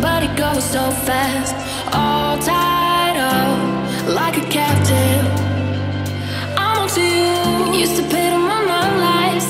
but it goes so fast. All tied up, like a captive. I'm on to you. Used to pay on my life.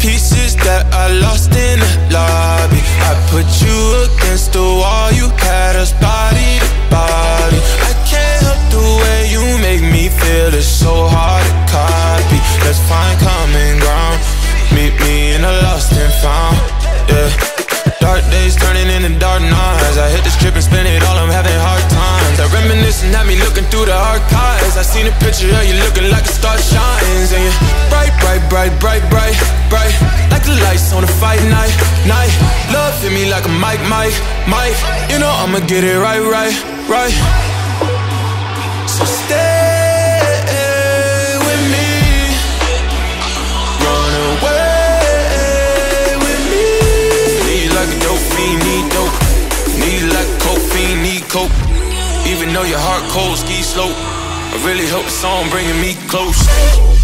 Pieces that I lost in the lobby. I put you against the wall, you had us body to body. I can't help the way you make me feel, it's so hard to copy. Let's find common ground, meet me in a lost and found. Yeah. Dark days turning into dark nights. I hit the strip and spend it all, I'm having hard times. I reminiscing at me looking through the archives. I seen a picture of you looking like a star shines. And you bright, bright, bright, bright, bright. Like the on a fight night, night. Love hit me like a mic, mic, mic. You know I'ma get it right, right, right. So stay with me. Run away with me. Need like a dope fiend, need dope. Need like coke fiend, need coke. Even though your heart cold, ski slope. I really hope the song bringing me close.